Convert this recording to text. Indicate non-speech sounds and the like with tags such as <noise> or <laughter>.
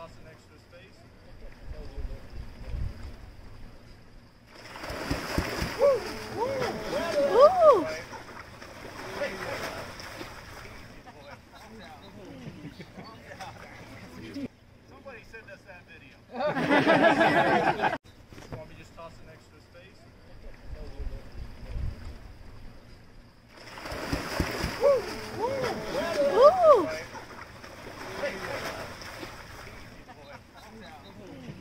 toss an extra space. Woo! Woo! Somebody send us that video. <laughs> Want me to just toss an extra space?